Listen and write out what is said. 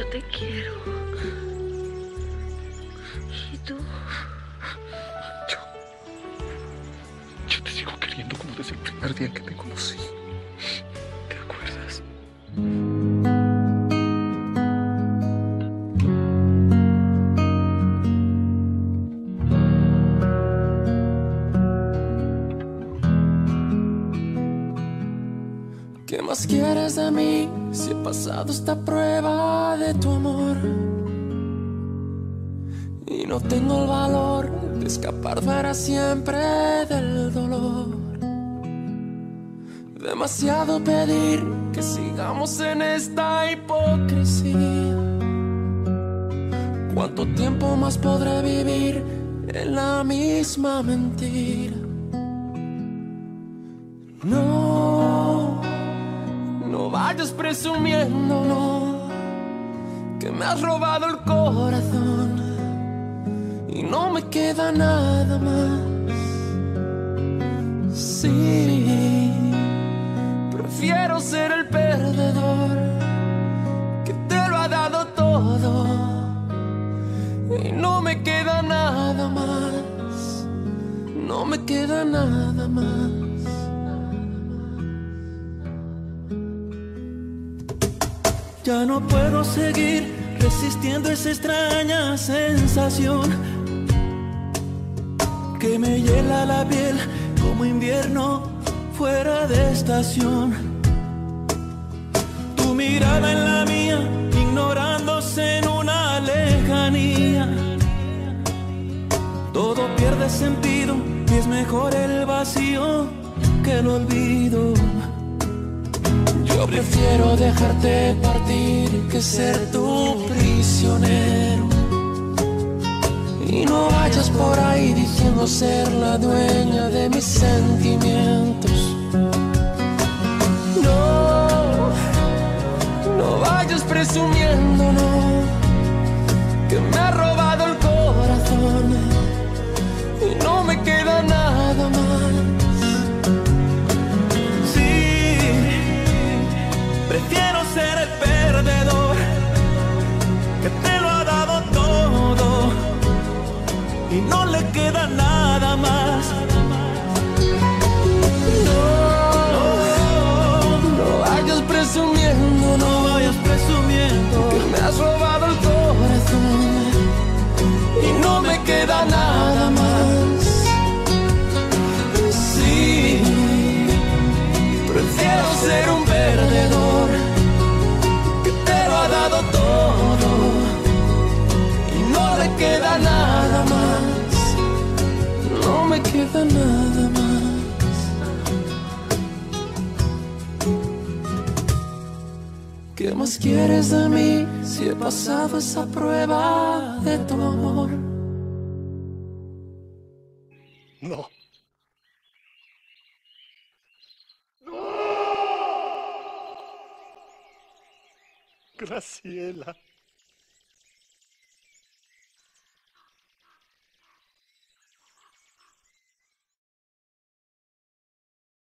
te quiero. ¿Y tú? Yo. Yo te sigo queriendo como desde el primer día que te conocí. ¿Te acuerdas? ¿Qué más quieres de mí si he pasado esta prueba de tu amor? Y no tengo el valor de escapar para siempre del dolor. Demasiado pedir que sigamos en esta hipocresía. ¿Cuánto tiempo más podré vivir en la misma mentira? No, presumiendo, no, que me has robado el corazón y no me queda nada más. Sí, prefiero ser el perdedor que te lo ha dado todo y no me queda nada más. No me queda nada más. Ya no puedo seguir resistiendo esa extraña sensación que me hiela la piel como invierno fuera de estación. Tu mirada en la mía, ignorándose en una lejanía. Todo pierde sentido y es mejor el vacío que el olvido. Yo prefiero dejarte partir que ser tu prisionero. Y no vayas por ahí diciendo ser la dueña de mis sentimientos. No, no vayas presumiendo, no, que me y no le queda nada más. No, No vayas presumiendo, no vayas presumiendo que me has robado el corazón y no me queda nada más. Sí, prefiero ser un perdedor que te lo ha dado todo y no le queda nada me queda nada más. ¿Qué más quieres de mí si he pasado esa prueba de tu amor? No. No. Graciela.